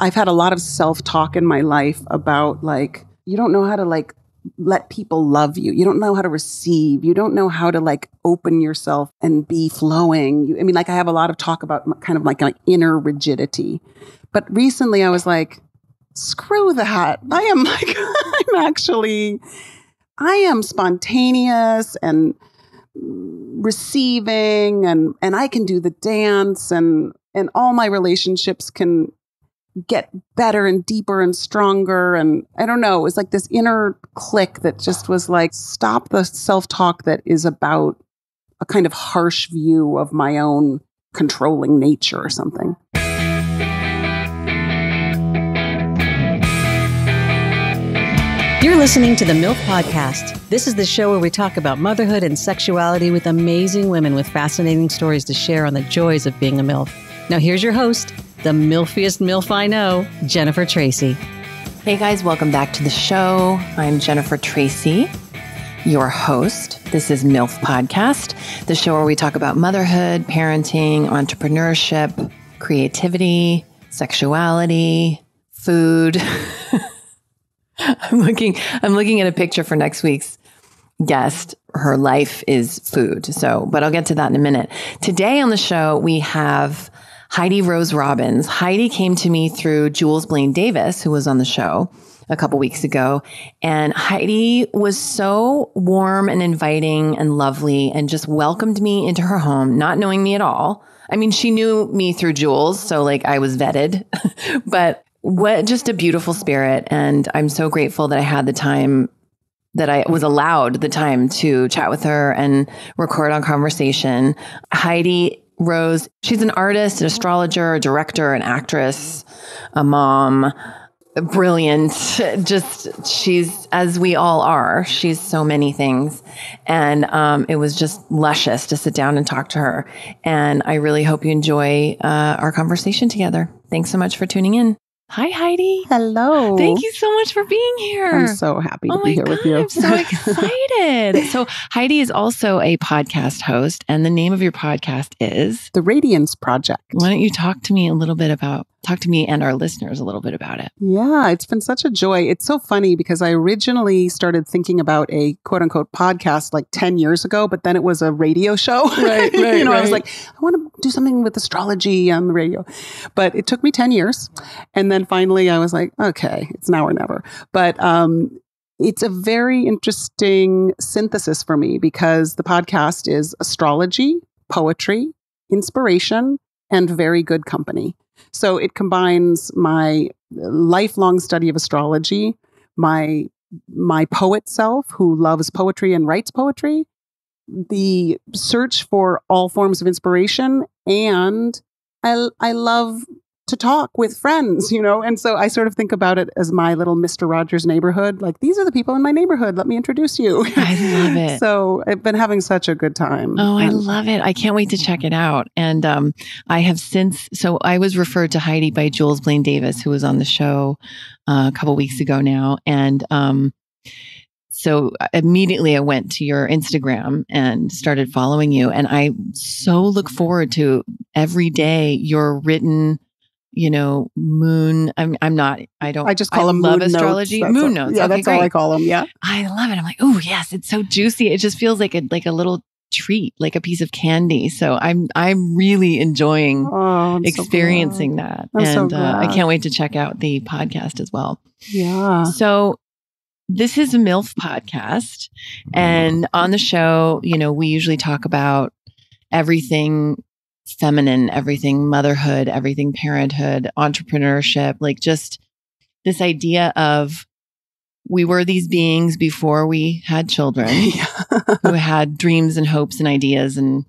I've had a lot of self talk in my life about like, you don't know how to like let people love you. You don't know how to receive. You don't know how to like open yourself and be flowing. You, I mean, like I have a lot of talk about kind of like, like inner rigidity. But recently I was like, screw that. I am like, I'm actually, I am spontaneous and receiving and, and I can do the dance and, and all my relationships can get better and deeper and stronger. And I don't know, it was like this inner click that just was like, stop the self talk that is about a kind of harsh view of my own controlling nature or something. You're listening to the MILF Podcast. This is the show where we talk about motherhood and sexuality with amazing women with fascinating stories to share on the joys of being a MILF. Now, here's your host, the milfiest MILF I know, Jennifer Tracy. Hey guys, welcome back to the show. I'm Jennifer Tracy, your host. This is MILF Podcast, the show where we talk about motherhood, parenting, entrepreneurship, creativity, sexuality, food. I'm looking I'm looking at a picture for next week's guest. Her life is food. So, but I'll get to that in a minute. Today on the show we have Heidi Rose Robbins. Heidi came to me through Jules Blaine Davis, who was on the show a couple weeks ago. And Heidi was so warm and inviting and lovely and just welcomed me into her home, not knowing me at all. I mean, she knew me through Jules, so like I was vetted, but what just a beautiful spirit. And I'm so grateful that I had the time that I was allowed the time to chat with her and record on conversation. Heidi Rose, she's an artist, an astrologer, a director, an actress, a mom, brilliant. Just she's as we all are. She's so many things, and um, it was just luscious to sit down and talk to her. And I really hope you enjoy uh, our conversation together. Thanks so much for tuning in. Hi, Heidi. Hello. Thank you so much for being here. I'm so happy to oh be here God, with you. I'm so excited. so, Heidi is also a podcast host, and the name of your podcast is The Radiance Project. Why don't you talk to me a little bit about, talk to me and our listeners a little bit about it? Yeah, it's been such a joy. It's so funny because I originally started thinking about a quote unquote podcast like 10 years ago, but then it was a radio show. Right, right, you know, I was like, I want to do something with astrology on the radio. But it took me 10 years. And then finally I was like, okay, it's now or never. But um, it's a very interesting synthesis for me because the podcast is astrology, poetry, inspiration, and very good company. So it combines my lifelong study of astrology, my my poet self who loves poetry and writes poetry, the search for all forms of inspiration, and I I love to talk with friends, you know? And so I sort of think about it as my little Mr. Rogers neighborhood. Like, these are the people in my neighborhood. Let me introduce you. I love it. so I've been having such a good time. Oh, I love it. I can't wait to check it out. And um, I have since, so I was referred to Heidi by Jules Blaine Davis, who was on the show uh, a couple weeks ago now. And um, so immediately I went to your Instagram and started following you. And I so look forward to every day your written, you know, moon. I'm, I'm not, I don't, I just call them love notes. astrology. That's moon notes. Yeah, Okay, that's all I call them. Yeah. I love it. I'm like, oh yes, it's so juicy. It just feels like a like a little treat, like a piece of candy. So I'm I'm really enjoying Oh, I'm so experiencing that, I'm so and uh, I can't wait to check out the podcast as well. Yeah. So this is a MILF podcast, and on the show, you know, we usually talk about everything feminine, everything motherhood, everything parenthood, entrepreneurship, like just this idea of we were these beings before we had children who had dreams and hopes and ideas and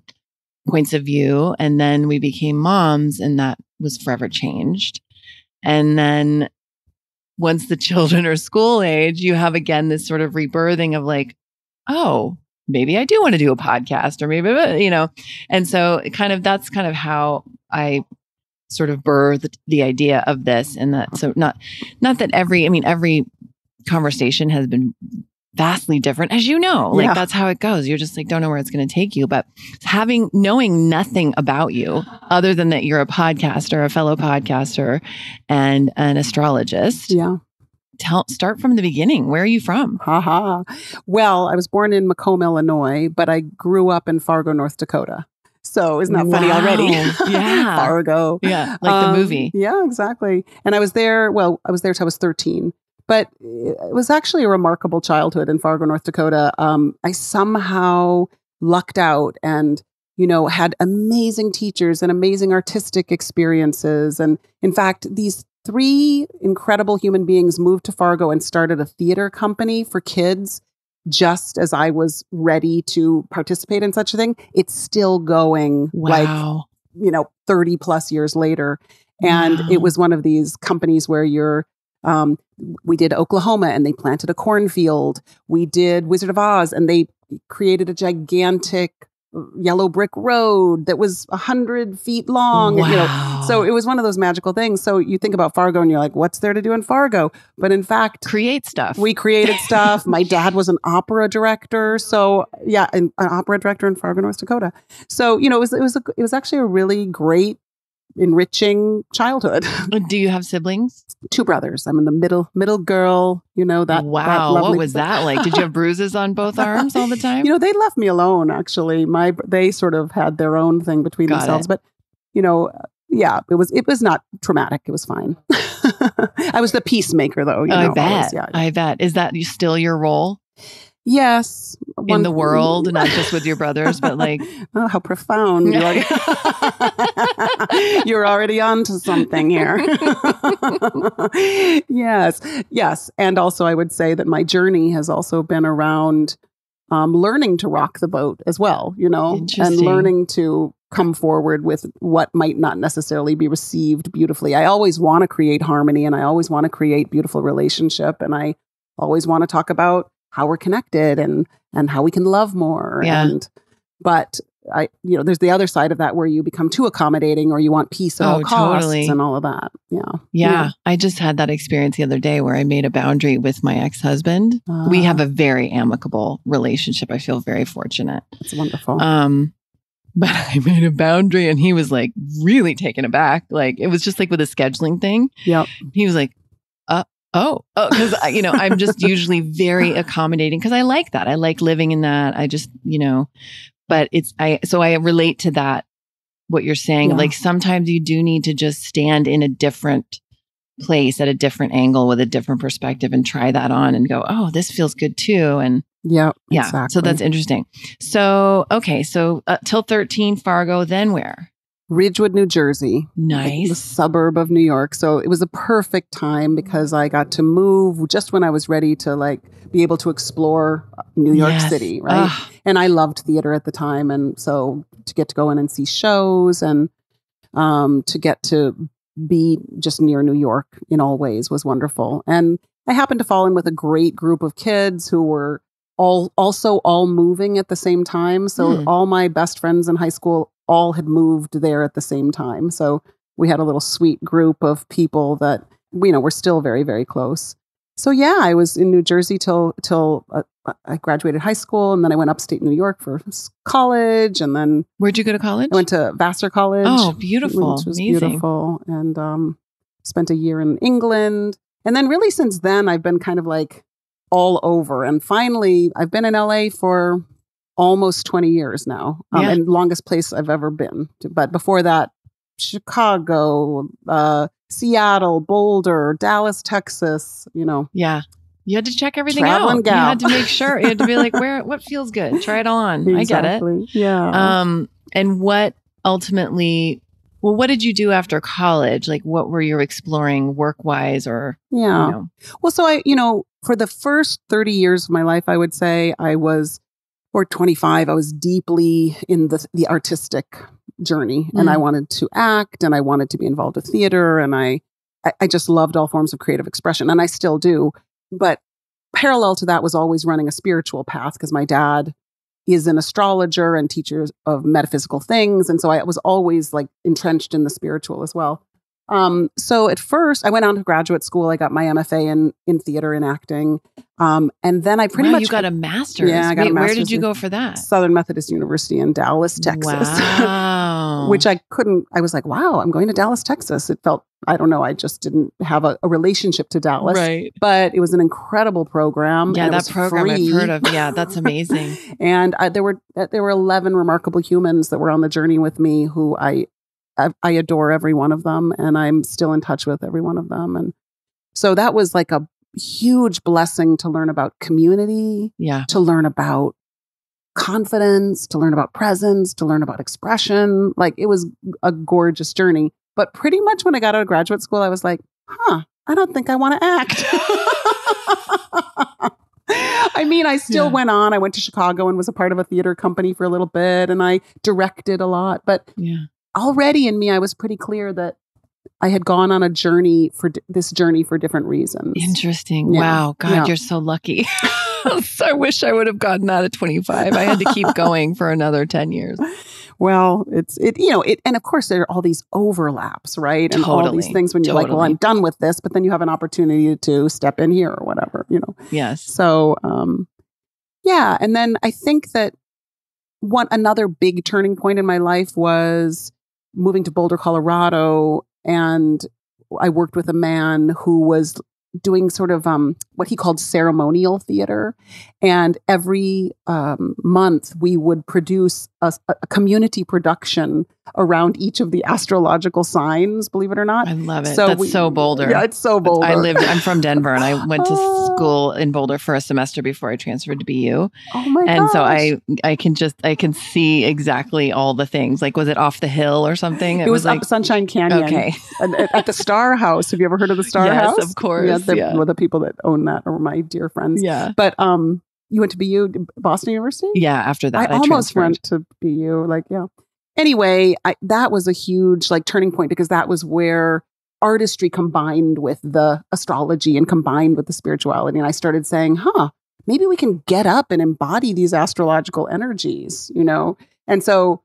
points of view. And then we became moms, and that was forever changed. And then once the children are school age, you have again this sort of rebirthing of like, oh, maybe I do want to do a podcast, or maybe, you know. And so, kind of, that's kind of how I sort of birthed the idea of this and that so not not that every i mean every conversation has been vastly different, as you know. Like Yeah. that's how it goes. You're just like, don't know where it's going to take you. But having, knowing nothing about you other than that you're a podcaster, a fellow podcaster, and an astrologist, Yeah. Tell, start from the beginning. Where are you from? Haha. Well, I was born in Macomb, Illinois, but I grew up in Fargo, North Dakota. So isn't that funny already? Yeah. Fargo. Yeah. Like Um, the movie. Yeah, exactly. And I was there, well, I was there till I was 13. But it was actually a remarkable childhood in Fargo, North Dakota. Um, I somehow lucked out and, you know, had amazing teachers and amazing artistic experiences. And in fact, these three incredible human beings moved to Fargo and started a theater company for kids just as I was ready to participate in such a thing. It's still going like Wow. you know 30 plus years later and Wow. it was one of these companies where you're um, we did oklahoma and they planted a cornfield we did wizard of oz and they created a gigantic yellow brick road that was 100 feet long and, you know Wow. so it was one of those magical things so you think about fargo and you're like what's there to do in fargo but in fact create stuff. we created stuff. My dad was an opera director, so yeah, an, an opera director in Fargo, North Dakota. So you know, it was it was a, it was actually a really great, enriching childhood. Oh, do you have siblings? Two brothers. I'm in the middle middle girl. You know that. that wow. what lovely- was that like? Did you have bruises on both arms all the time? You know, they left me alone. Actually, my they sort of had their own thing between Got themselves, it. but you know. Yeah, it was. It was not traumatic. It was fine. I was the peacemaker, though. You I know, bet. always, yeah. I bet. Is that still your role Yes, in the world, not just with your brothers, but like Oh, how profound. You're already, You're already onto something here. yes, yes. And also, I would say that my journey has also been around um, learning to rock the boat as well, you know, and learning to come forward with what might not necessarily be received beautifully. I always want to create harmony and I always want to create beautiful relationship and I always want to talk about how we're connected and and how we can love more Yeah. and but I you know there's the other side of that where you become too accommodating or you want peace at Oh, all costs totally. and all of that. Yeah. Yeah, I just had that experience the other day where I made a boundary with my ex husband. Uh, we have a very amicable relationship. I feel very fortunate. It's wonderful. Um, but I made a boundary and he was like really taken aback. Like it was just like with a scheduling thing. Yeah. He was like, oh, oh, because you know I'm just usually very accommodating because I like that. I like living in that. I just you know, but it's I so I relate to that. What you're saying, Yeah. like sometimes you do need to just stand in a different place at a different angle with a different perspective and try that on and go, oh, this feels good too. And yeah, yeah, Exactly. so that's interesting. So okay, so uh, till 13 Fargo, then where? Ridgewood, New Jersey. Nice. the suburb of New York. So it was a perfect time because I got to move just when I was ready to like be able to explore New York Yes. City, right? Ugh, And I loved theater at the time, and so to get to go in and see shows and um, to get to be just near New York in all ways was wonderful. And I happened to fall in with a great group of kids who were all also all moving at the same time. So Hmm. all my best friends in high school all had moved there at the same time. So we had a little sweet group of people that you know were still very very close. So yeah, I was in New Jersey till till uh, I graduated high school, and then I went upstate New York for college, and then Where'd you go to college? I went to Vassar College. oh, beautiful. which was Amazing. beautiful, and um, spent a year in England, and then really since then I've been kind of like all over, and finally I've been in LA for almost twenty years now, um, Yeah. and longest place I've ever been. But before that, Chicago, uh, Seattle, Boulder, Dallas, Texas. You know, Yeah. You had to check everything Traveling out. gal. You had to make sure. You had to be like, where what feels good? Try it on. I get it. Yeah. Um, and what ultimately well, what did you do after college? Like what were you exploring work wise or yeah. you know? Well, so I, you know, for the first 30 years of my life, I would say I was, or 25, I was deeply in the, the artistic journey and Mm. I wanted to act and I wanted to be involved with theater and I, I, I just loved all forms of creative expression and I still do. But parallel to that was always running a spiritual path because my dad is an astrologer and teacher of metaphysical things. And so I was always like entrenched in the spiritual as well. Um, so at first, I went on to graduate school. I got my MFA in in theater and acting. Um, and then I pretty wow, much you got a master's. Yeah, I got a Wait, Where did you go for that? Southern Methodist University in Dallas, Texas. Wow. Which I couldn't, I was like, wow, I'm going to Dallas, Texas. It felt, I don't know, I just didn't have a, a relationship to Dallas. right. But it was an incredible program. Yeah, that program I've heard of. Yeah, that's amazing. and I, there were uh, there were 11 remarkable humans that were on the journey with me who I I adore every one of them and I'm still in touch with every one of them and so that was like a huge blessing to learn about community Yeah. to learn about confidence to learn about presence to learn about expression like it was a gorgeous journey but pretty much when I got out of graduate school I was like huh I don't think I want to act I mean, I still Yeah. went on. I went to Chicago and was a part of a theater company for a little bit and I directed a lot. But Yeah. already in me, I was pretty clear that I had gone on a journey for d- this journey for different reasons. Interesting. Yeah. Wow. God, Yeah. you're so lucky. I wish I would have gotten out at 25. I had to keep going for another 10 years. Well, it's it, you know, it, and of course there are all these overlaps, right? And all these things when you're like, well, I'm done with this, but then you have an opportunity to step in here or whatever, you know. Yes. So, um, yeah. And then I think that one another big turning point in my life was moving to Boulder, Colorado, and I worked with a man who was doing sort of um, what he called ceremonial theater. And every um, month we would produce a, a community production around each of the astrological signs, believe it or not. I love it. So That's we- so Boulder. Yeah, it's so Boulder. I lived, I'm from Denver and I went to Oh. school in Boulder for a semester before I transferred to BU. oh my and so. I, I can just, I can see exactly all the things. Like, was it off the hill or something? It, was, like, up Sunshine Canyon. okay. at, at the Star House. Have you ever heard of the Star Yes, House? of course, Yeah, the, yeah. well, the people that own that are my dear friends. Yeah. But um, you went to BU, Boston University. Yeah. After that, I, I, almost went to BU. Like, yeah. Anyway, I, that was a huge like turning point because that was where artistry combined with the astrology and combined with the spirituality, and I started saying, "Huh, maybe we can get up and embody these astrological energies," you know. And so,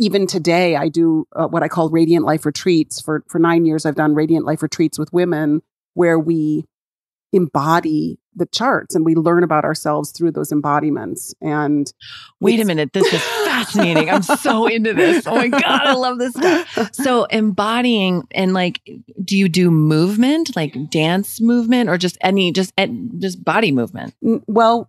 even today, I do uh, what I call radiant life retreats. For for nine years, I've done radiant life retreats with women where we embody the charts and we learn about ourselves through those embodiments and Wait a minute. This is fascinating. I'm so into this. Oh my God. I love this stuff. So embodying and like, do you do movement, like dance movement or just any, just, eh, just body movement? Well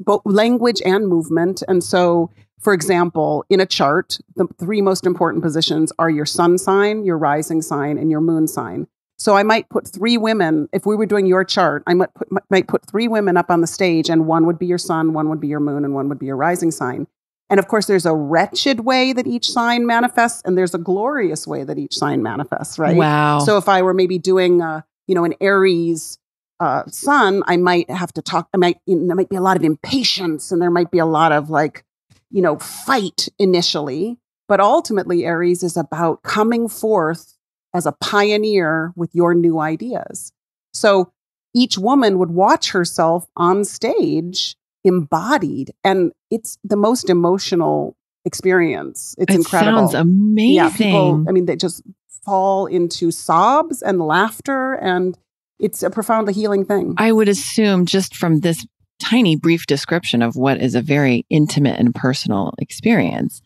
both language and movement and so for example in a chart the three most important positions are your sun sign your rising sign and your moon sign so i might put three women if we were doing your chart i might put, might put three women up on the stage and one would be your sun one would be your moon and one would be your rising sign and of course there's a wretched way that each sign manifests and there's a glorious way that each sign manifests right Wow. so if I were maybe doing, uh, you know, an Aries uh, sun, I might have to talk. I might, you know, there might be a lot of impatience, and there might be a lot of like, you know, fight initially. But ultimately, Aries is about coming forth as a pioneer with your new ideas. So each woman would watch herself on stage embodied, and it's the most emotional experience. It's it incredible sounds amazing. yeah, people, I mean, they just fall into sobs and laughter, and it's a profoundly healing thing. I would assume just from this tiny brief description of what is a very intimate and personal experience,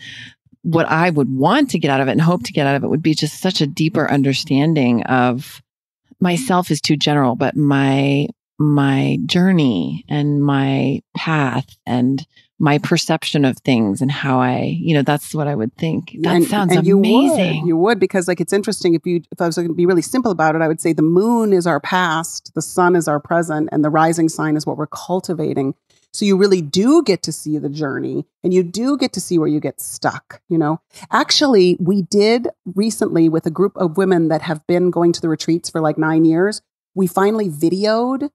what I would want to get out of it and hope to get out of it would be just such a deeper understanding of myself is too general, but my my journey and my path and my perception of things and how I, you know, that's what I would think. That And- sounds and you amazing. Would, you would because, like, it's interesting. If you, if I was going to be really simple about it, I would say the moon is our past, the sun is our present, and the rising sign is what we're cultivating. So you really do get to see the journey, and you do get to see where you get stuck. You know, actually, we did recently with a group of women that have been going to the retreats for like nine years. We finally videoed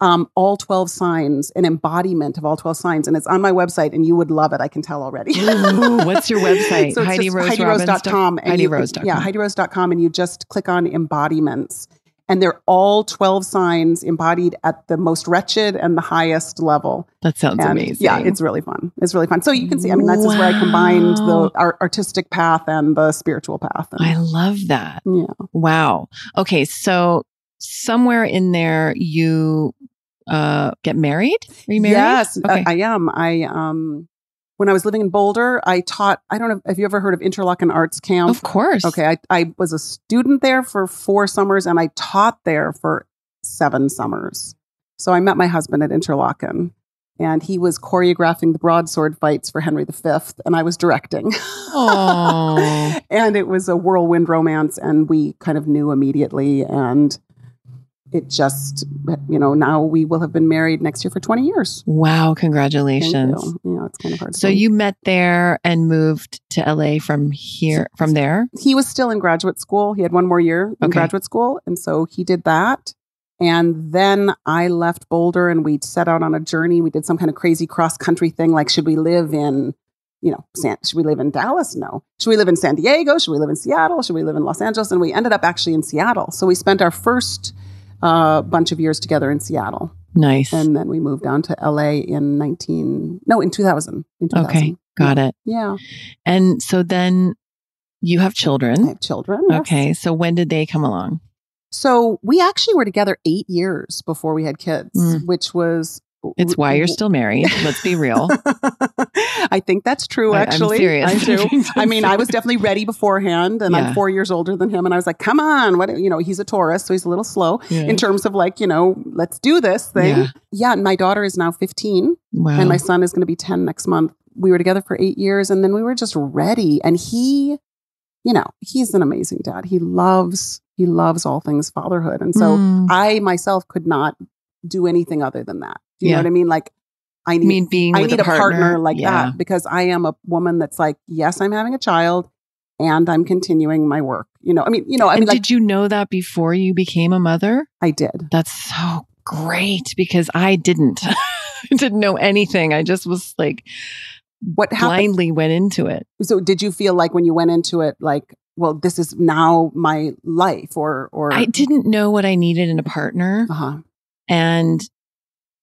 um, all 12 signs, an embodiment of all 12 signs. And it's on my website, and you would love it. I can tell already. Ooh, what's your website? So Heidi Rose HeidiRose.com. Robbins. and you- HeidiRose.com. Yeah, HeidiRose.com. And you just click on embodiments. And they're all 12 signs embodied at the most wretched and the highest level. That sounds And amazing. Yeah, it's really fun. It's really fun. So you can see, I mean, that's just where I combined the ar- artistic path and the spiritual path. And- I love that. yeah. Wow. Okay. So somewhere in there, you uh, get married? Are you married? Yes, uh, Okay. I, I am. I um, when I was living in Boulder, I taught. I don't know. Have you ever heard of Interlochen Arts Camp? of course. Okay, I, I was a student there for four summers and I taught there for seven summers. So I met my husband at Interlochen and he was choreographing the broadsword fights for Henry V and I was directing. And it was a whirlwind romance and we kind of knew immediately and it just, you know, now we will have been married next year for 20 years. Wow, congratulations. you. Yeah, it's kind of hard. So you met there and moved to LA from here from there? he was still in graduate school. He had one more year in Okay. graduate school. And so he did that. And then I left Boulder and we set out on a journey. We did some kind of crazy cross country thing like, should we live in, you know, San, should we live in Dallas? No. Should we live in San Diego? Should we live in Seattle? Should we live in Los Angeles? And we ended up actually in Seattle. So we spent our first uh, bunch of years together in Seattle. Nice. And then we moved down to LA in 19, no, in 2000. In 2000. okay, got it. Yeah. And so then you have I children. have children. yes. Okay, so when did they come along? So we actually were together eight years before we had kids, Mm. which was. It's why you're still married. Let's be real. I think that's true. I- I'm Actually, serious. I do. I mean, I was definitely ready beforehand, and Yeah. I'm four years older than him, and I was like, "Come on, what?" You know, he's a Taurus, so he's a little slow Yeah. in terms of like, you know, let's do this thing. Yeah. Yeah, and my daughter is now 15, Wow. and my son is going to be 10 next month. We were together for eight years, and then we were just ready. And he, you know, he's an amazing dad. He loves he loves all things fatherhood, and so. Mm. I myself could not do anything other than that. Do you Yeah. know what I mean? Like I I need mean, being I need a a partner, like yeah. that because I am a woman that's like, yes, I'm having a child and I'm continuing my work. You know, I mean, you know, I mean, like did you know that before you became a mother? I did. That's so great because I didn't. I didn't know anything. I just was like What happened? blindly went into it. So did you feel like when you went into it, like, well, this is now my life or, or, I didn't know what I needed in a partner. uh-huh. and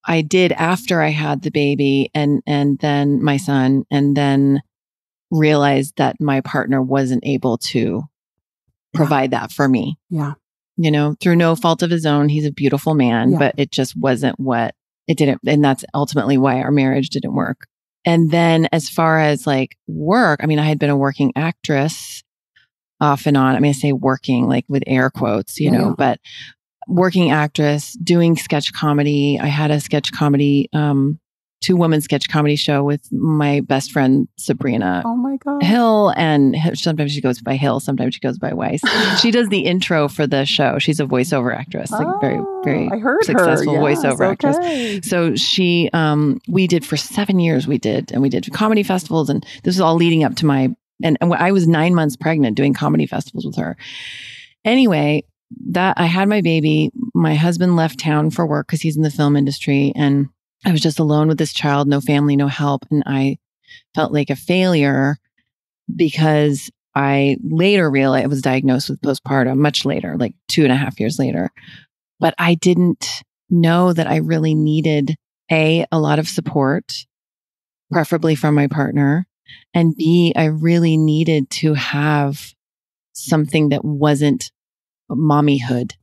I did after I had the baby and and then my son and then realized that my partner wasn't able to provide that for me. Yeah. You know, through no fault of his own, he's a beautiful man, Yeah. but it just wasn't what it didn't and that's ultimately why our marriage didn't work. And then as far as like work, I mean, I had been a working actress off and on. I mean, I say working like with air quotes, you Yeah, know, yeah. but working actress, doing sketch comedy. I had a sketch comedy, um, two woman sketch comedy show with my best friend Sabrina Oh my God. Hill, and sometimes she goes by Hill, sometimes she goes by Weiss. she does the intro for the show. She's a voiceover actress, like very, Oh, very I heard successful. Yes, voiceover actress. so she, um, we did for seven years. We did, and we did comedy festivals, and this was all leading up to my. And, and I was nine months pregnant doing comedy festivals with her. Anyway, that I had my baby. My husband left town for work because he's in the film industry, and I was just alone with this child, no family, no help, and I felt like a failure because I later realized I was diagnosed with postpartum much later, like two and a half years later. But I didn't know that I really needed A, a lot of support, preferably from my partner. And B, I really needed to have something that wasn't mommyhood.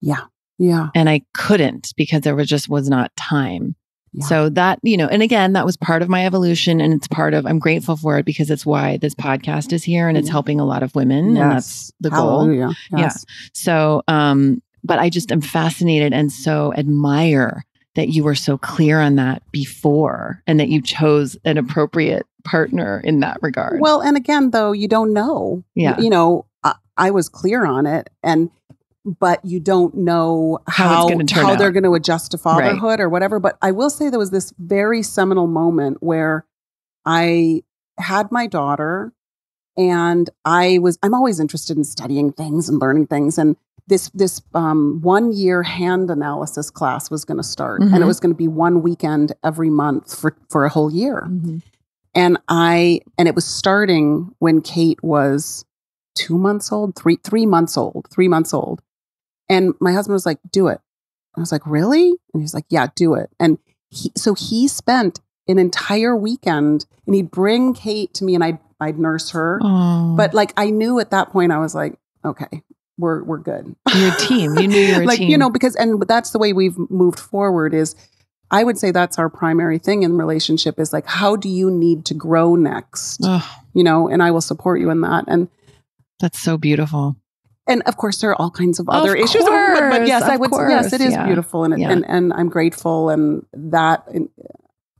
Yeah. Yeah. And I couldn't because there was just was not time. Yeah. So that, you know, and again, that was part of my evolution and it's part of, I'm grateful for it because it's why this podcast is here and it's helping a lot of women. And that's the goal. Hallelujah. Yes. So, um, but I just am fascinated and so admire that you were so clear on that before and that you chose an appropriate partner in that regard. Well, and again, though, you don't know. Yeah. You know, I, was clear on it, and but you don't know How how it's gonna turn how they're going to adjust to fatherhood or whatever. But I will say there was this very seminal moment where I had my daughter, and I was I'm always interested in studying things and learning things, and this this um, one year hand analysis class was going to start, and it Mhm. was going to be one weekend every month for for a whole year Mhm. and i and it was starting when kate was two months old three three months old three months old and my husband was like do it i was like really and he's like yeah do it and he, so he spent an entire weekend and he'd bring kate to me and i'd, I'd nurse her Oh. but like i knew at that point i was like okay we're we're good. You're a team. You knew you were a like team. you know because and that's the way we've moved forward is I would say that's our primary thing in relationship is like how do you need to grow next? oh, You know, and I will support you in that. And that's so beautiful. and of course there are all kinds of Of other issues but, but yes i of would yes it course, is yeah. beautiful and, Yeah. and and i'm grateful and that and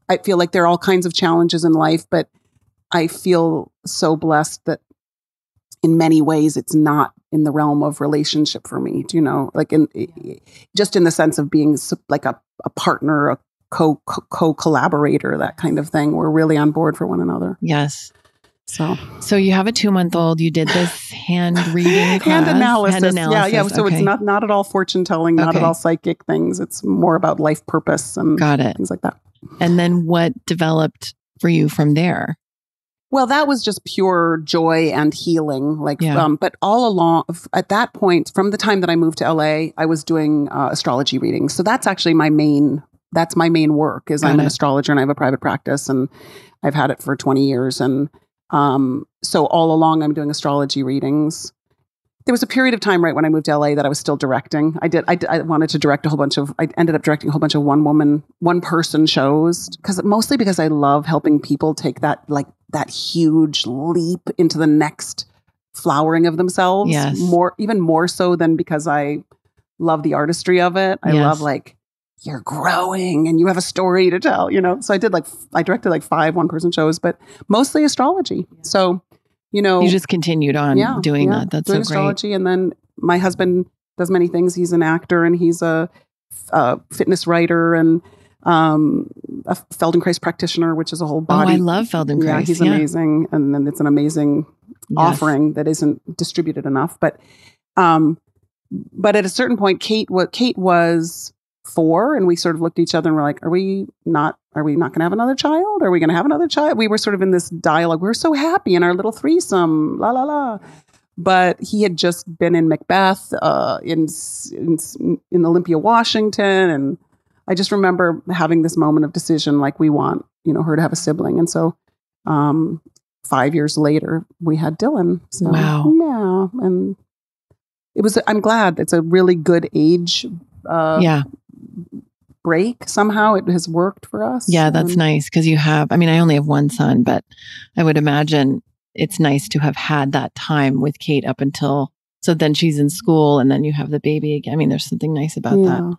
i feel like there are all kinds of challenges in life but i feel so blessed that in many ways it's not in the realm of relationship for me do you know like in just in the sense of being like a, a partner a co co collaborator that kind of thing we're really on board for one another Yes. So So you have a two month old. You did this hand reading class. hand analysis. Hand Yeah, yeah. So Okay. it's not not at all fortune telling, not Okay. at all psychic things. It's more about life purpose and Got it. things like that. And then what developed for you from there? Well, that was just pure joy and healing. Like, Yeah. um, but all along at that point, from the time that I moved to LA, I was doing uh, astrology readings. So that's actually my main. That's my main work. Is Got I'm an astrologer and I have a private practice, and I've had it for 20 years. And um, so all along, I'm doing astrology readings. There was a period of time right when I moved to LA that I was still directing. I did. I, I wanted to direct a whole bunch of. I ended up directing a whole bunch of one woman, one person shows because mostly because I love helping people take that like that huge leap into the next flowering of themselves. Yes. More, even more so than because I love the artistry of it. I Yes. love like you're growing and you have a story to tell. You know. So I did like I directed like five one person shows, but mostly astrology. So you know, You just continued on yeah, doing yeah, that. That's doing so great. astrology. And then my husband does many things. He's an actor and he's a, a fitness writer and um, a Feldenkrais practitioner, which is a whole body. Oh, I love Feldenkrais. yeah, he's amazing, and then it's an amazing Yes. offering that isn't distributed enough. But, um, but at a certain point, Kate, what Kate was four, and we sort of looked at each other and we're like, "Are we not? Are we not going to have another child? Are we going to have another child?" We were sort of in this dialogue. We are so happy in our little threesome, la la la. But he had just been in Macbeth, uh, in, in in Olympia, Washington, and I just remember having this moment of decision, like we want, you know, her to have a sibling, and so um, five years later, we had Dylan. So, Wow. Yeah, and it was. I'm glad it's a really good age uh, yeah. Break. Somehow, it has worked for us. Yeah, that's nice because you have, I mean, I only have one son, but I would imagine it's nice to have had that time with Kate up until, so then she's in school and then you have the baby again. I mean, there's something nice about that.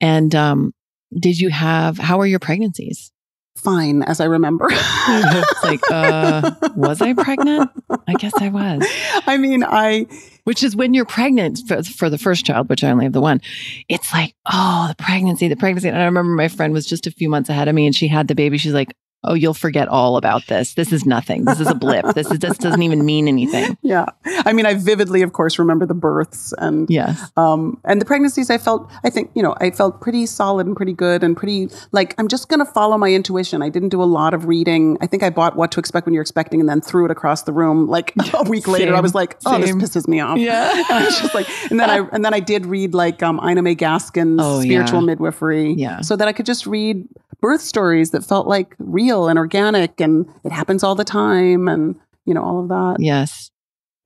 And um, did you have, how were your pregnancies? Fine, as I remember. It's like, uh, was I pregnant? I guess I was. I mean, I Which is when you're pregnant for, for the first child, which I only have the one. It's like, oh, the pregnancy, the pregnancy. And I remember my friend was just a few months ahead of me and she had the baby. She's like, oh, you'll forget all about this. This is nothing. This is a blip. This is this doesn't even mean anything. yeah. I mean, I vividly, of course, remember the births and Yes. um and the pregnancies. I felt, I think, you know, I felt pretty solid and pretty good and pretty like I'm just going to follow my intuition. I didn't do a lot of reading. I think I bought What to Expect When You're Expecting and then threw it across the room. Like a week later, I was like, oh, Same. this pisses me off. Yeah. And I was just like, and then I and then I did read like um, Ina May Gaskin's Oh, Spiritual yeah. Midwifery, Yeah. so that I could just read birth stories that felt like real and organic, and it happens all the time, and you know all of that. Yes.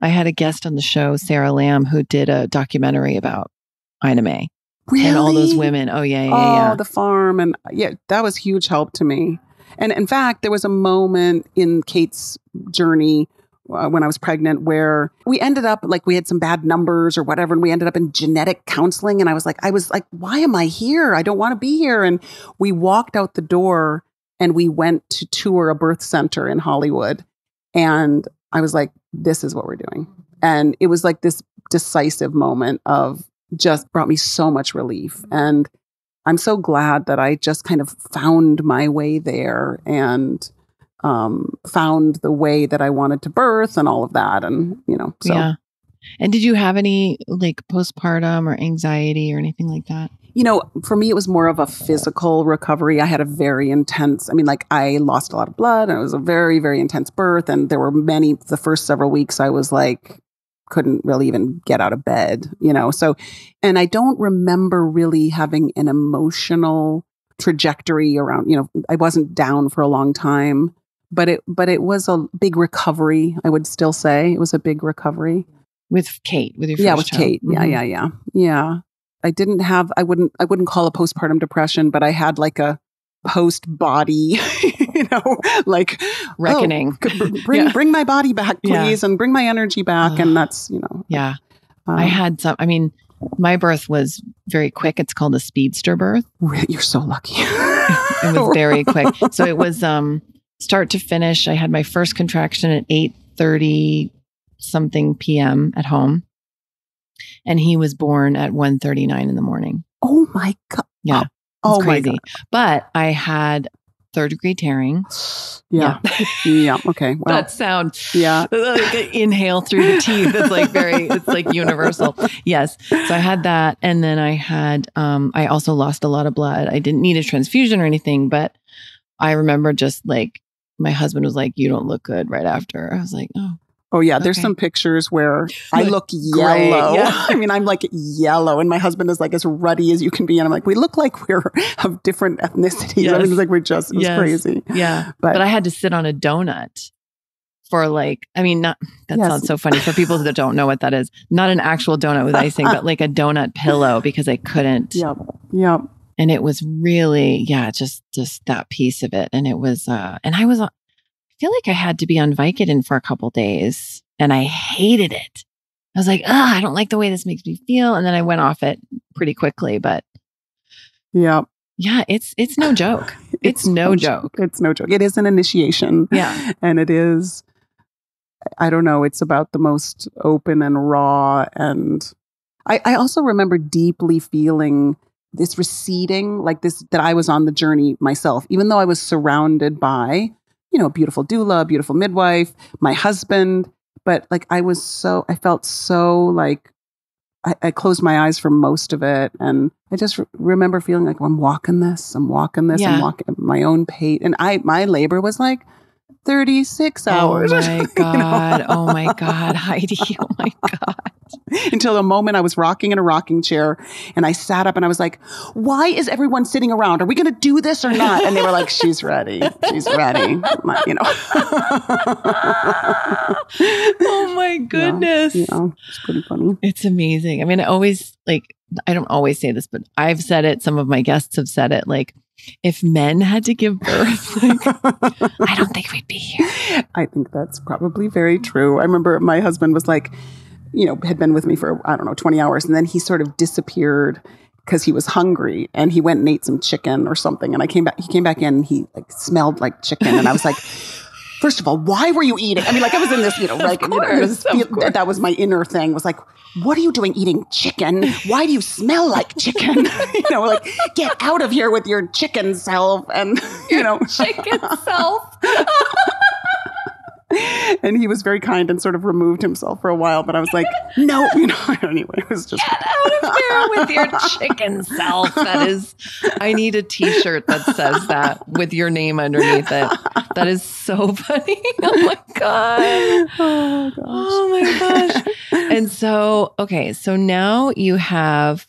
I had a guest on the show, Sarah Lamb, who did a documentary about Ina May Really? and all those women. Oh, yeah, yeah, oh, yeah. the farm, and uh, yeah, that was huge help to me. And in fact, there was a moment in Kate's journey uh, when I was pregnant where we ended up like we had some bad numbers or whatever, and we ended up in genetic counseling. And I was like, I was like, why am I here? I don't want to be here. And we walked out the door and we went to tour a birth center in Hollywood. And I was like, this is what we're doing. And it was like this decisive moment of just brought me so much relief. And I'm so glad that I just kind of found my way there and um, found the way that I wanted to birth and all of that. And, you know, so, yeah. And did you have any like postpartum or anxiety or anything like that? you know, for me, it was more of a physical recovery. I had a very intense, I mean, like I lost a lot of blood and it was a very, very intense birth. And there were many, the first several weeks, I was like, couldn't really even get out of bed, you know? So, and I don't remember really having an emotional trajectory around, you know, I wasn't down for a long time, but it, but it was a big recovery. I would still say it was a big recovery. with Kate, with your yeah, with child. Kate. Yeah, Mhm. yeah, yeah, yeah. I didn't have. I wouldn't. I wouldn't call it postpartum depression, but I had like a post body. you know, like oh, Reckoning. br- bring Yeah. bring my body back, Yeah. please, and bring my energy back. And that's you know. Yeah. um, I had some, I mean, my birth was very quick. It's called a speedster birth. You're so lucky. It was very quick. So it was um start to finish. I had my first contraction at 8:30 something p.m. at home. And he was born at 1:39 in the morning. oh my god. Yeah. Oh It's my crazy. god. But I had third degree tearing. Yeah. Yeah. Okay. Well. that sound yeah. like inhale through the teeth. It's like very, it's like universal. Yes. So I had that. And then I had, um, I also lost a lot of blood. I didn't need a transfusion or anything, but I remember just like my husband was like, You don't look good right after. I was like, Oh, Oh yeah, there's Okay. some pictures where I look yellow. yeah. I mean, I'm like yellow, and my husband is like as ruddy as you can be, and I'm like, we look like we're of different ethnicities. I Yes. mean, it's like we're just it was Yes. crazy. yeah. But, But I had to sit on a donut for like, I mean, not, that Yes. sounds so funny for people that don't know what that is. Not an actual donut with icing, but like a donut pillow because I couldn't. yep, yep. And it was really yeah just just that piece of it and it was uh and i was i feel like i had to be on vicodin for a couple days and i hated it i was like oh i don't like the way this makes me feel and then i went off it pretty quickly but yeah. yeah it's it's no joke it's, no joke It's no joke. It is an initiation. yeah and it is i don't know it's about the most open and raw and i, I also remember deeply feeling this receding like this that i was on the journey myself even though i was surrounded by you know beautiful doula beautiful midwife my husband but like i was so i felt so like I, I closed my eyes for most of it, and I just re- remember feeling like I'm walking this, I'm walking this, Yeah. I'm walking at my own pace. And I, my labor was like 36 hours. oh my you know? god oh my god heidi oh my god Until the moment I was rocking in a rocking chair and I sat up and I was like, why is everyone sitting around? Are we going to do this or not? And they were like, she's ready. She's ready. You know. oh my goodness You know, it's pretty funny. It's amazing. I mean, I always like, I don't always say this, but I've said it. Some of my guests have said it. Like, if men had to give birth, like, I don't think we'd be here. I think that's probably very true. I remember my husband was like, you know, had been with me for, I don't know, 20 hours. And then he sort of disappeared because he was hungry and he went and ate some chicken or something. And I came back, he came back in and he like smelled like chicken. And I was like, First of all, why were you eating? I mean, like I was in this, you know, like you know, course, of that was my inner thing. Was like, what are you doing eating chicken? Why do you smell like chicken? you know, like get out of here with your chicken self, and you know, Chicken self. and he was very kind and sort of removed himself for a while. But I was like, no, you know. Anyway, it was just get Out of there with your chicken self. That is, I need a t shirt that says that with your name underneath it. That is so funny. Oh my God. oh gosh. Oh my gosh. And so, okay, so now you have,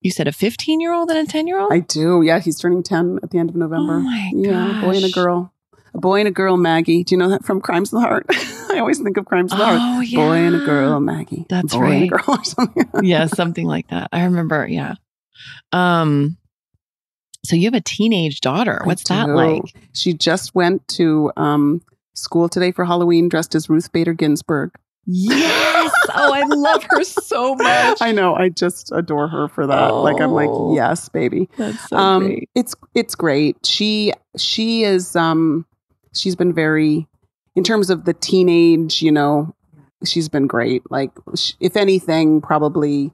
you said a 15 year old and a 10 year old? I do. Yeah, he's turning ten at the end of November. Oh my yeah, a boy and a girl. A boy and a girl, Maggie. Do you know that from Crimes of the Heart? I always think of Crimes of the Heart. Oh, yeah. Boy and a girl, Maggie. That's right. boy and a right. girl or something. yeah, something like that. I remember. Yeah. Um. So you have a teenage daughter. What's that like? She just went to um, school today for Halloween dressed as Ruth Bader Ginsburg. Yes. oh, I love her so much. I know. I just adore her for that. Like I'm like, Oh. yes, baby. That's so um, great. It's it's great. She she is um she's been very in terms of the teenage. You know, she's been great. Like sh if anything, probably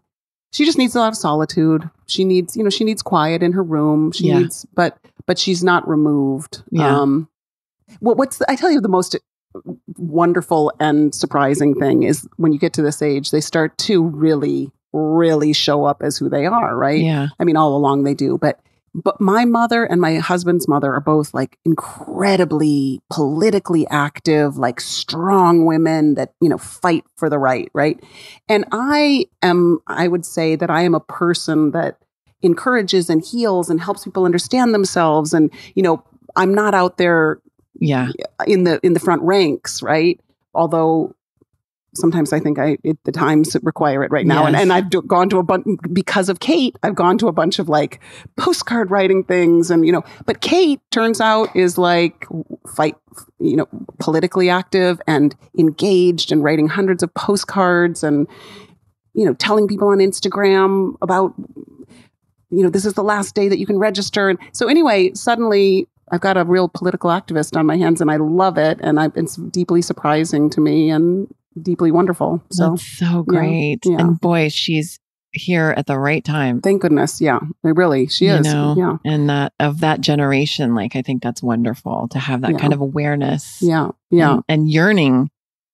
she just needs a lot of solitude. She needs you know she needs quiet in her room. She Yeah. needs but but she's not removed. Yeah. Um, what what's the, I tell you the most wonderful and surprising thing is when you get to this age, they start to really really show up as who they are. Right. Yeah. I mean, all along they do, but but my mother and my husband's mother are both like incredibly politically active, like strong women that, you know, fight for the right, right? And I am I would say that I am a person that encourages and heals and helps people understand themselves and, you know, I'm not out there Yeah. in the in the front ranks, right? Although sometimes I think I it, the times require it right now, and and I've do, gone to a bunch because of Kate. I've gone to a bunch of like postcard writing things, and you know, but Kate turns out is like fight, you know, politically active and engaged, and writing hundreds of postcards, and you know, telling people on Instagram about you know this is the last day that you can register, and so anyway, suddenly. I've got a real political activist on my hands, and I love it. And I, it's deeply surprising to me, and deeply wonderful. So That's so great. yeah. And boy, she's here at the right time. thank goodness. Yeah, really, she You is. know? Yeah, And that of that generation, like I think that's wonderful to have that Yeah. kind of awareness. yeah, yeah, And, and yearning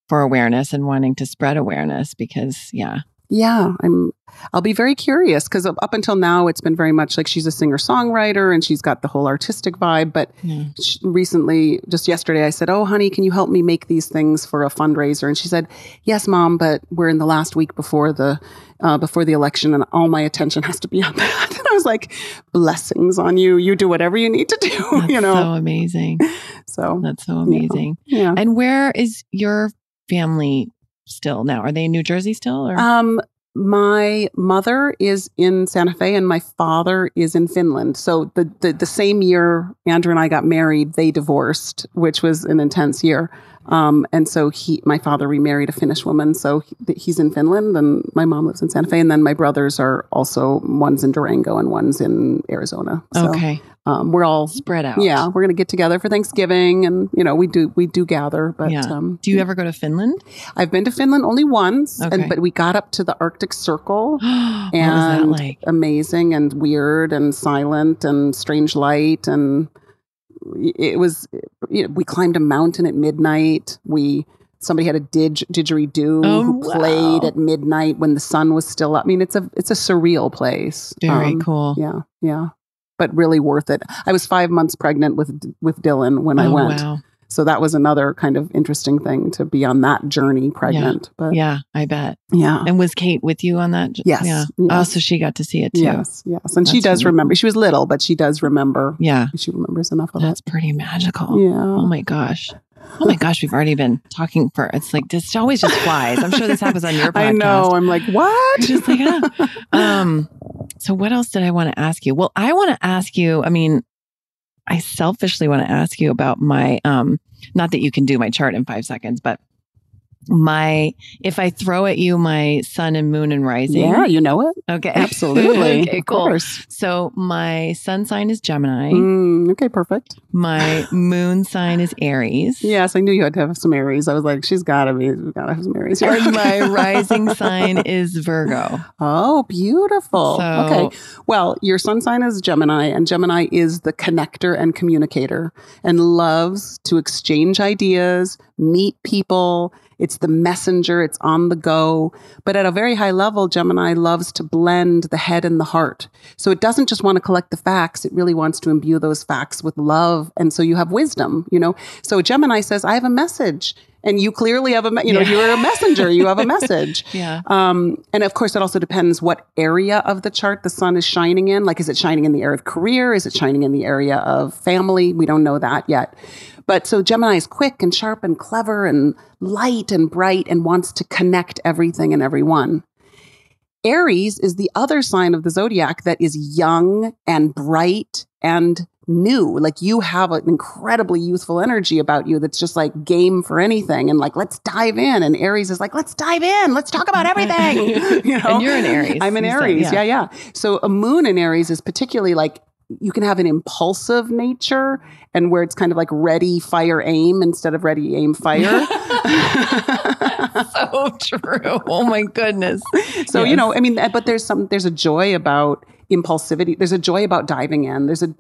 for awareness and wanting to spread awareness because yeah. Yeah. I'm. I'll be very curious because up until now, it's been very much like she's a singer songwriter and she's got the whole artistic vibe. But sh- recently, just yesterday, I said, "Oh, honey, can you help me make these things for a fundraiser?" And she said, "Yes, mom, but we're in the last week before the uh, before the election, and all my attention has to be on that." And I was like, "Blessings on you. You do whatever you need to do." That's you know. so amazing. So, That's so amazing. yeah. And where is your family still now? Are they in New Jersey still or Um, my mother is in Santa Fe and my father is in Finland. So the, the the same year Andrew and I got married, they divorced, which was an intense year. Um, and so he, my father remarried a Finnish woman. So he, he's in Finland and my mom lives in Santa Fe. And then my brothers are also, one's in Durango and one's in Arizona. So, okay. Um, we're all, Spread out. yeah, we're going to get together for Thanksgiving and, you know, we do, we do gather, but, Yeah. um, Do you ever go to Finland? I've been to Finland only once, Okay. and, but we got up to the Arctic Circle. what was that and like? amazing and weird and silent and strange light and it was you know, we climbed a mountain at midnight we somebody had a dig, didgeridoo Oh, who played wow. at midnight when the sun was still up i mean it's a it's a surreal place Very Um, cool. yeah yeah but really worth it i was five months pregnant with with dylan when i Oh, went Wow. so that was another kind of interesting thing to be on that journey pregnant but Yeah, I bet. yeah And was Kate with you on that? Yes, Yeah. yes. Oh, so she got to see it too. Yes, yes. And she does remember. She was little, but she does remember. Yeah. She remembers enough of That's it. pretty magical. Yeah. Oh my gosh. Oh my gosh, we've already been talking for it's like this always just flies. I'm sure this happens on your podcast. I know. I'm like, what? Just like, ah. um, so what else did I want to ask you? Well, I want to ask you, I mean, I selfishly want to ask you about my um not that you can do my chart in five seconds, but my if I throw at you my sun and moon and rising. yeah, you know it. Okay. Absolutely. okay, of cool. course. So my sun sign is Gemini. Mm, okay, perfect. My moon sign is Aries. Yes, I knew you had to have some Aries. I was like, she's got to be, got to have some Aries here. And my rising sign is Virgo. Oh, beautiful. So- okay. Well, your sun sign is Gemini, and Gemini is the connector and communicator and loves to exchange ideas, meet people. It's the messenger, it's on the go. But at a very high level, Gemini loves to blend the head and the heart. So it doesn't just want to collect the facts, it really wants to imbue those facts with love. And so you have wisdom, you know? So Gemini says, I have a message. And you clearly have a, you know, Yeah. you're a messenger, you have a message. Yeah. Um, and of course, it also depends what area of the chart the sun is shining in. Like, is it shining in the area of career? Is it shining in the area of family? We don't know that yet. But so Gemini is quick and sharp and clever and light and bright and wants to connect everything and everyone. Aries is the other sign of the zodiac that is young and bright and new. Like you have an incredibly youthful energy about you that's just like game for anything and like, let's dive in. And Aries is like, let's dive in. Let's talk about everything. you know? And you're an Aries. I'm an you said, Aries. yeah, yeah. So a moon in Aries is particularly like you can have an impulsive nature and where it's kind of like ready, fire, aim instead of ready, aim, fire. so true. Oh my goodness. so you know, I mean, but there's some there's a joy about impulsivity. There's a joy about diving in. There's a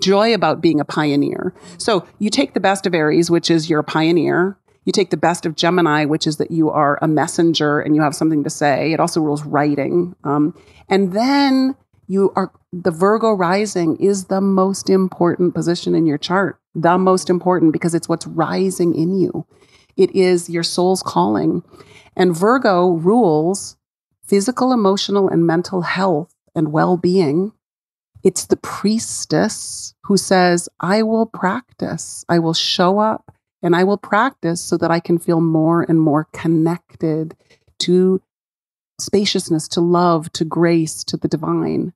joy about being a pioneer. So you take the best of Aries, which is you're a pioneer. You take the best of Gemini, which is that you are a messenger and you have something to say. It also rules writing. Um, and then you are the Virgo rising is the most important position in your chart. The most important because it's what's rising in you. It is your soul's calling. And Virgo rules physical, emotional, and mental health and well being. It's the priestess who says, I will practice, I will show up and I will practice so that I can feel more and more connected to spaciousness, to love, to grace, to the divine.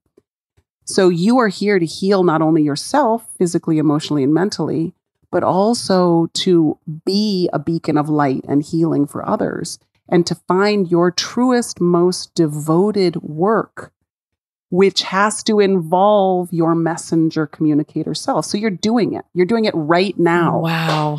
So you are here to heal not only yourself physically, emotionally, and mentally, but also to be a beacon of light and healing for others and to find your truest, most devoted work, which has to involve your messenger communicator self. So you're doing it. You're doing it right now. Wow.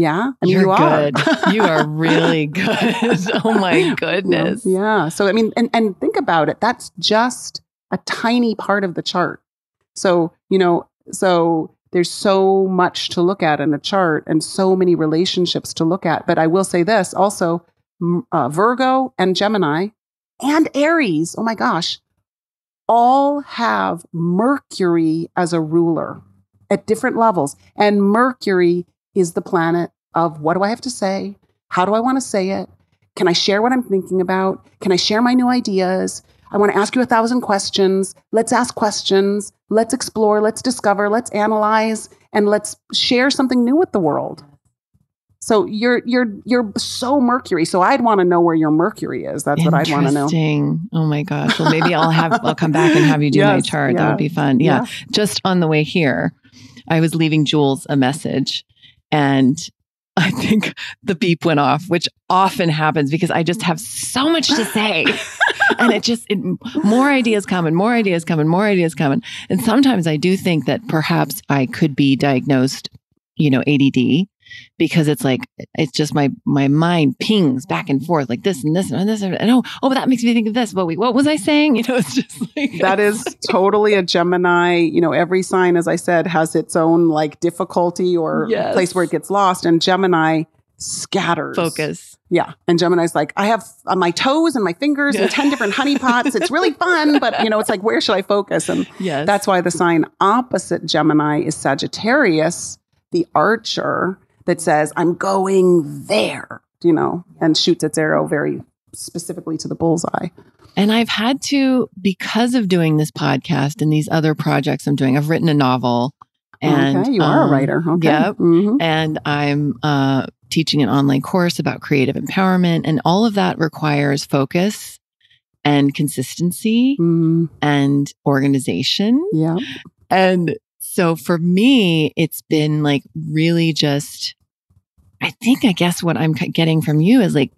Yeah. I mean, You're you are. good. you are really good. oh my goodness. Yeah. So, I mean, and, and think about it. That's just a tiny part of the chart. So, you know, so there's so much to look at in a chart and so many relationships to look at. But I will say this also uh, Virgo and Gemini and Aries, oh my gosh, all have Mercury as a ruler at different levels. And Mercury is the planet of what do I have to say? How do I want to say it? Can I share what I'm thinking about? Can I share my new ideas? I want to ask you a thousand questions. Let's ask questions. Let's explore. Let's discover. Let's analyze and let's share something new with the world. So you're you're you're so Mercury. So I'd want to know where your Mercury is. That's what I'd want to know. Interesting. Oh my gosh. Well, maybe I'll have I'll come back and have you do yes, my chart. Yeah. That would be fun. Yeah. yeah. Just on the way here, I was leaving Jules a message, and I think the beep went off, which often happens because I just have so much to say. and it just, it, more ideas come and more ideas come and more ideas come. And, and sometimes I do think that perhaps I could be diagnosed, you know, ADD because it's like it's just my my mind pings back and forth like this and this and this and oh oh but that makes me think of this. But wait what was I saying? You know it's just like that is totally a Gemini you know every sign as I said has its own like difficulty or yes. place where it gets lost and Gemini scatters. Focus. Yeah and Gemini's like I have on my toes and my fingers and 10 different honey pots. It's really fun but you know it's like where should I focus? And yes. that's why the sign opposite Gemini is Sagittarius the archer that says, I'm going there, you know, and shoots its arrow very specifically to the bullseye. And I've had to, because of doing this podcast and these other projects I'm doing, I've written a novel. And okay, you are um, a writer. Okay. Yep. Mm-hmm. And I'm uh, teaching an online course about creative empowerment. And all of that requires focus and consistency mm. and organization. Yeah. And so for me, it's been like really just, I think, I guess what I'm getting from you is like,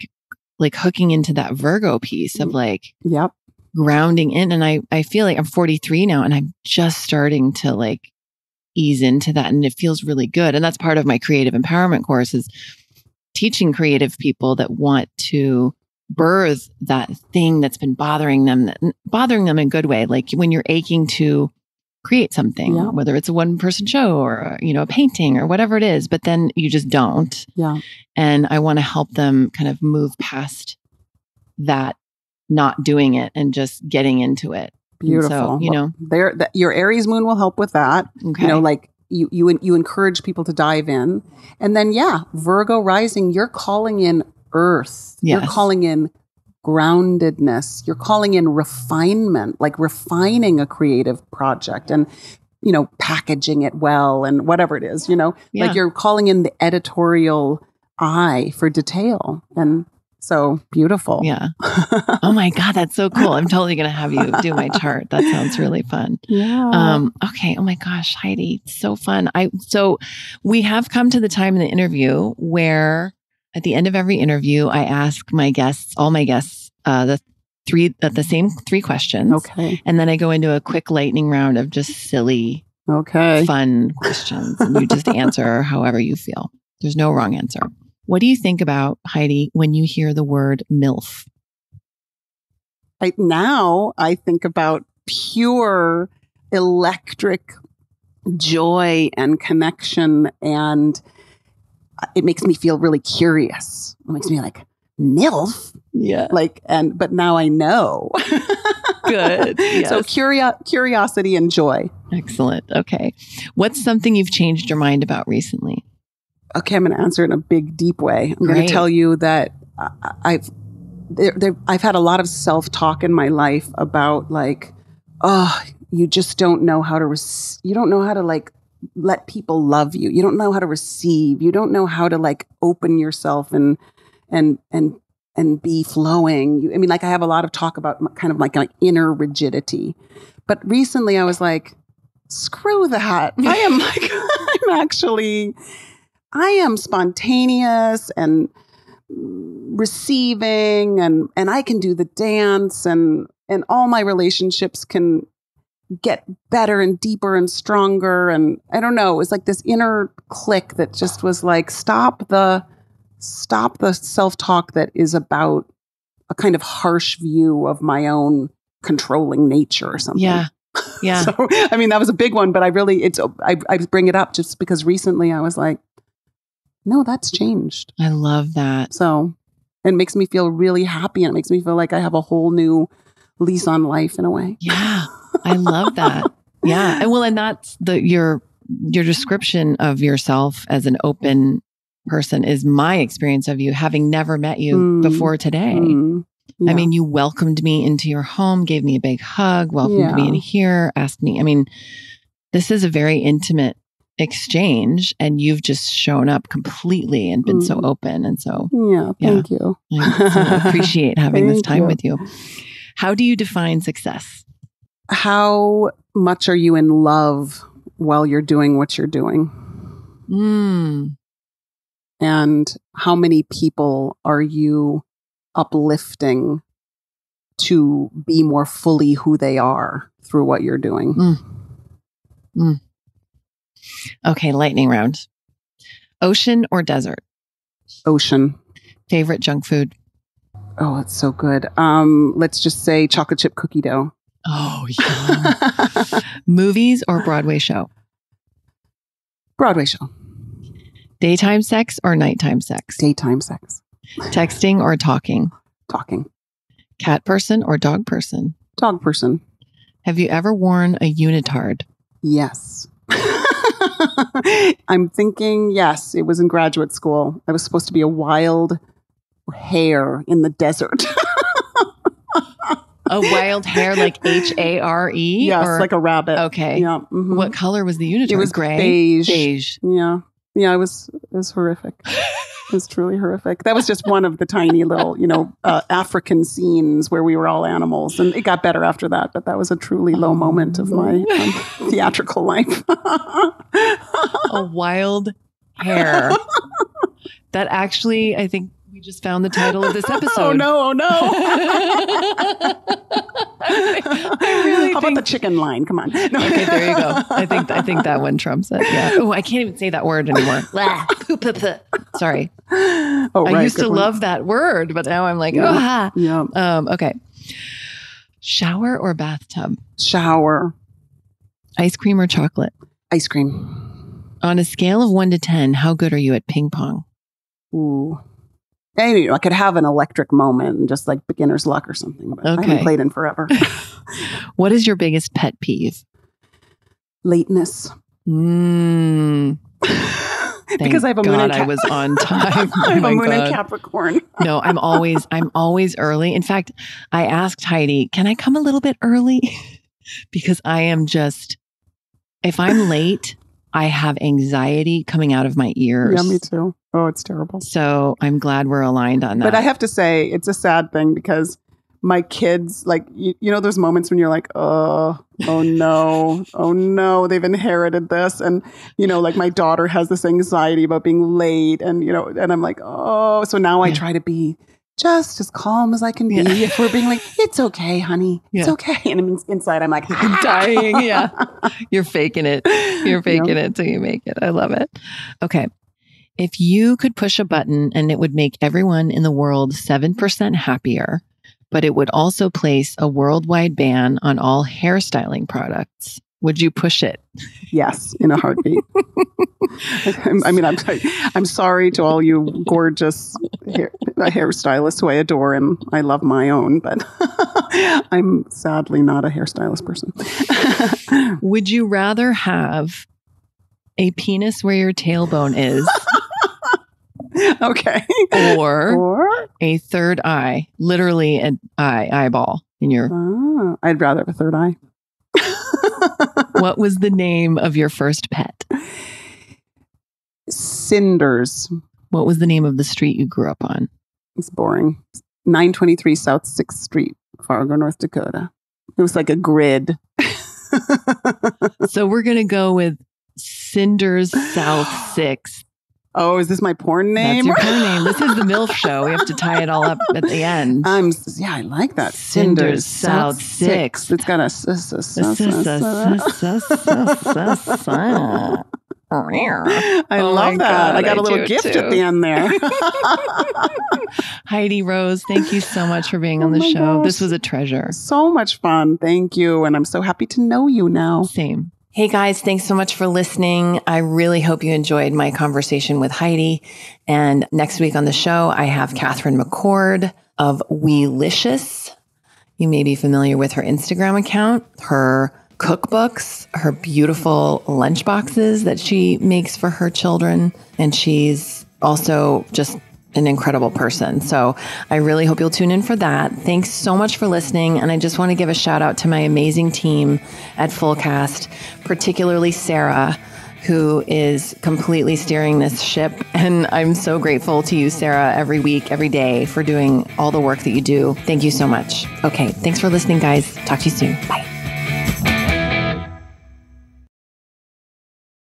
like hooking into that Virgo piece of mm-hmm. like, yep, grounding in. And I, I feel like I'm 43 now and I'm just starting to like ease into that. And it feels really good. And that's part of my creative empowerment course is teaching creative people that want to birth that thing that's been bothering them, bothering them in a good way. Like when you're aching to create something, yeah. whether it's a one person show or, uh, you know, a painting or whatever it is, but then you just don't. Yeah. And I want to help them kind of move past that not doing it and just getting into it. Beautiful. So, you know, there the, your Aries moon will help with that. Okay. You know, like you you you encourage people to dive in. And then yeah, Virgo rising, you're calling in earth. Yes. You're calling in groundedness. You're calling in refinement, like refining a creative project and, you know, packaging it well and whatever it is, you know, yeah. like you're calling in the editorial eye for detail. And so beautiful. Yeah. oh my God, that's so cool. I'm totally going to have you do my chart. That sounds really fun. Yeah. Um, okay. Oh my gosh, Heidi, so fun. I, so we have come to the time in the interview where at the end of every interview, I ask my guests, all my guests, uh, the three, uh, the same three questions. Okay. And then I go into a quick lightning round of just silly, okay, fun questions, and you just answer however you feel. There's no wrong answer. What do you think about Heidi when you hear the word MILF? I, now I think about pure electric joy and connection and it makes me feel really curious. It makes me like, MILF? Yeah. Like, and, but now I know. Good. Yes. So curio- curiosity and joy. Excellent. Okay. What's something you've changed your mind about recently? Okay, I'm going to answer in a big, deep way. I'm going to tell you that I've there, there, I've had a lot of self talk in my life about like, oh, you just don't know how to, res- you don't know how to like let people love you. You don't know how to receive. You don't know how to like open yourself and and and and be flowing. You, I mean, like I have a lot of talk about kind of like, like inner rigidity, but recently I was like, screw that. I am like I'm actually I am spontaneous and receiving and and I can do the dance and and all my relationships can get better and deeper and stronger and I don't know it was like this inner click that just was like stop the stop the self-talk that is about a kind of harsh view of my own controlling nature or something. Yeah. Yeah. so I mean that was a big one but I really it's I I bring it up just because recently I was like no that's changed. I love that. So it makes me feel really happy and it makes me feel like I have a whole new lease on life in a way. Yeah. I love that. yeah. And well, and that's the your your description of yourself as an open person is my experience of you having never met you Mm. before today. Mm. I mean, you welcomed me into your home, gave me a big hug, welcomed me Yeah. in here, asked me. I mean, this is a very intimate exchange, and you've just shown up completely and been so Mm. open. And so yeah, Yeah. thank you. I so appreciate having this time you. with you. How do you define success? How much are you in love while you're doing what you're doing? Mm, And how many people are you uplifting to be more fully who they are through what you're doing? okay, lightning round. Ocean or desert? Ocean. Favorite junk food? Oh, it's so good. Um, let's just say chocolate chip cookie dough. Oh, yeah. Movies or Broadway show? Broadway show. Daytime sex or nighttime sex? Daytime sex. Texting or talking? Talking. Cat person or dog person? Dog person. Have you ever worn a unitard? Yes. I'm thinking, yes, it was in graduate school. I was supposed to be a wild hare in the desert. A wild hair like H A R E? yes, or- like a rabbit. Okay. Yeah. mhm. What color was the unitard? It was gray. beige. Beige. Yeah. Yeah, it was it was horrific. It was truly horrific. That was just one of the tiny little, you know, uh, African scenes where we were all animals, and it got better after that. But that was a truly low moment of my um, theatrical life. a wild hair. that actually, I think just found the title of this episode. oh no! Oh no! I really How think- about the chicken line? Come on. No. Okay, there you go. I think I think that one trumps it. Yeah. Oh, I can't even say that word anymore. Sorry. Oh, right, I used to one. love that word, but now I'm like, Yeah. ah. Yeah. Um, okay. Shower or bathtub? Shower. Ice cream or chocolate? Ice cream. On a scale of one to 10, how good are you at ping pong? Ooh. You know, I could have an electric moment and just like beginner's luck or something. But I Okay. haven't played in forever. What is your biggest pet peeve? Lateness. Mm, because I have a moon God in I was on time. I Oh have my a moon God. in Capricorn. No, I'm always I'm always early. In fact, I asked Heidi, "Can I come a little bit early?" because I am just if I'm late, I have anxiety coming out of my ears. Yeah, me too. Oh, it's terrible. So I'm glad we're aligned on that. But I have to say, it's a sad thing because my kids, like, you, you know, those moments when you're like, oh, oh no, oh no, they've inherited this. And, you know, like my daughter has this anxiety about being late. And, you know, and I'm like, oh, so now I try to be just as calm as I can be. Yeah. If we're being like, it's okay, honey, it's okay. And I'm inside, I'm like, I'm dying. Ah! Yeah. You're faking it. You're faking it till you make it. I love it. Okay. If you could push a button and it would make everyone in the world 7% happier, but it would also place a worldwide ban on all hairstyling products, would you push it? Yes, in a heartbeat. I mean, I'm I'm sorry to all you gorgeous hair, hairstylists who I adore, and I love my own, but I'm sadly not a hairstylist person. Would you rather have a penis where your tailbone is okay. or Or a third eye, literally an eye, eyeball in your. Ah, I'd rather have a third eye what was the name of your first pet? Cinders. What was the name of the street you grew up on? It's boring. 923 South 6th Street, Fargo, North Dakota. It was like a grid. so we're going to go with Cinders South 6th Oh, is this my porn name? That's your porn name. This is the MILF show. We have to tie it all up at the end. Um, yeah, I like that. Cinders South 6. It's got a. I oh love that. God, I got I a little gift too. at the end there. Heidi Rose, thank you so much for being oh on the show. Gosh. This was a treasure. So much fun. Thank you. And I'm so happy to know you now. Same. Hey guys, thanks so much for listening. I really hope you enjoyed my conversation with Heidi. And next week on the show, I have Catherine McCord of Weelicious. You may be familiar with her Instagram account. Her cookbooks, her beautiful lunch boxes that she makes for her children. And she's also just an incredible person. So I really hope you'll tune in for that. Thanks so much for listening. And I just want to give a shout out to my amazing team at Fullcast, particularly Sarah. Who is completely steering this ship. And I'm so grateful to you, Sarah, every week, every day for doing all the work that you do. Thank you so much. Okay. Thanks for listening, guys. Talk to you soon. Bye.